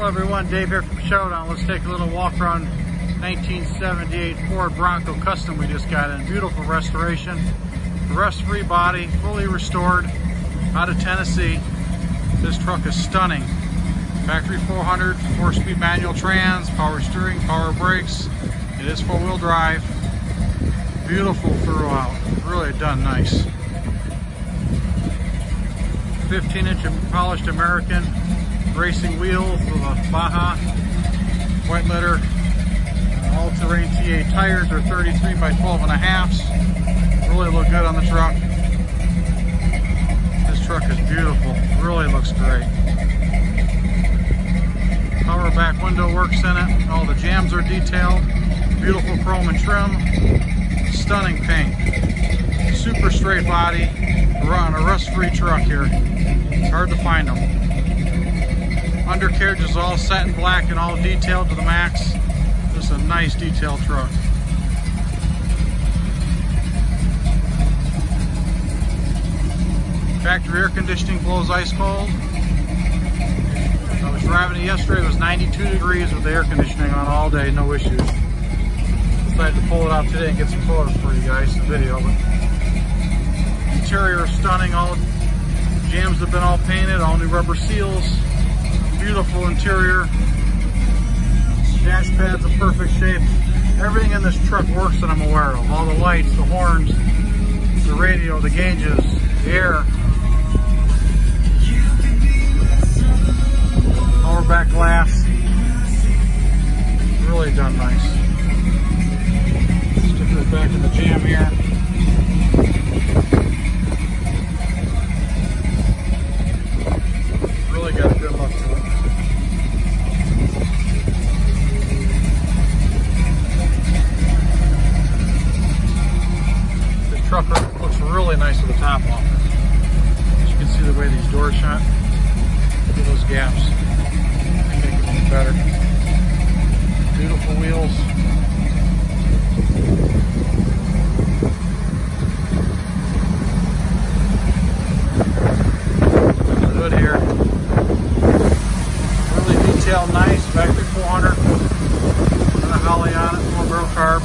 Hello everyone, Dave here from Showdown. Let's take a little walk around 1978 Ford Bronco Custom we just got in. Beautiful restoration, rust-free body, fully restored, out of Tennessee. This truck is stunning. Factory 400, four-speed manual trans, power steering, power brakes. It is four-wheel drive. Beautiful throughout, really done nice. 15 inch polished American racing wheels with a Baja white letter all-terrain TA tires. They're 33 by 12 and a halfs. Really look good on the truck. This truck is beautiful. Really looks great. Power back window works in it. All the jambs are detailed. Beautiful chrome and trim. Stunning paint. Super straight body. We're on a rust-free truck here. It's hard to find them. Undercarriage is all satin black and all detailed to the max. This is a nice detailed truck. Factory air conditioning blows ice cold. I was driving it yesterday, it was 92 degrees with the air conditioning on all day, no issues. Decided to pull it out today and get some photos for you guys, the video. But interior is stunning, all jambs have been all painted, all new rubber seals, beautiful interior. Dash pad's in perfect shape. Everything in this truck works that I'm aware of. All the lights, the horns, the radio, the gauges, the air. Power back glass. Really done nice. Stick it back in the jam here. Nice with the top off. As you can see the way these doors shut. Look at those gaps. Make it even better. Beautiful wheels. The hood here. Really detailed, nice. Factory 400. And a Holley on it, four barrel carb.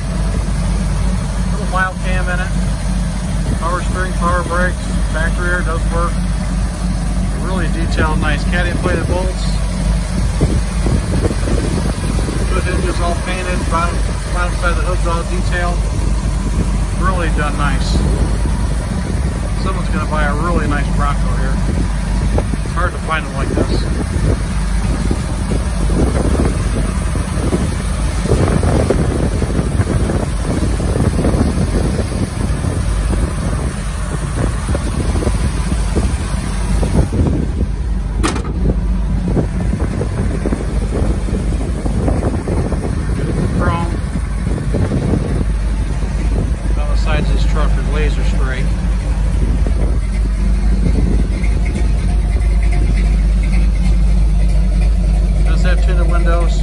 Little mild cam in it. Power steering, power brakes. Air does work. Really detailed, nice. Caddy plated bolts. Hood hinges all painted. Bottom, bottom side of the hood's all detailed. Really done nice. Someone's gonna buy a really nice Bronco here. It's hard to find them like this. Beautiful chrome. Down the sides of this truck are laser straight. Does have tinted windows.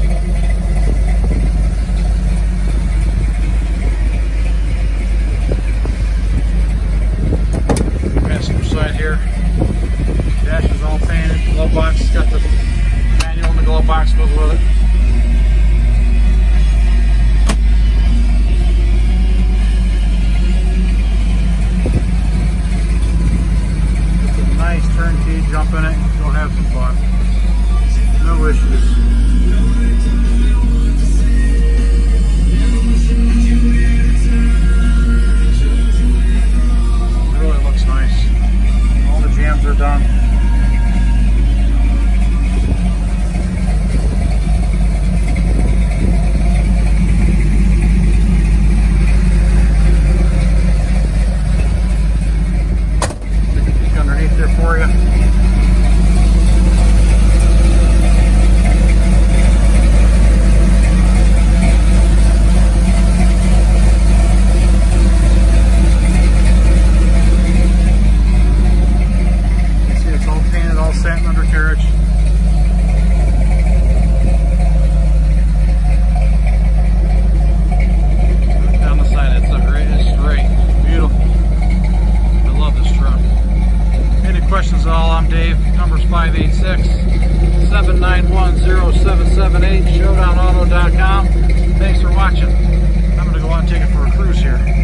Passenger side here. Dash is all painted. Glove box got the manual in the glove box goes with it. questions at all, I'm Dave. Number's 586-791-0778, ShowdownAuto.com. Thanks for watching. I'm going to go out and take it for a cruise here.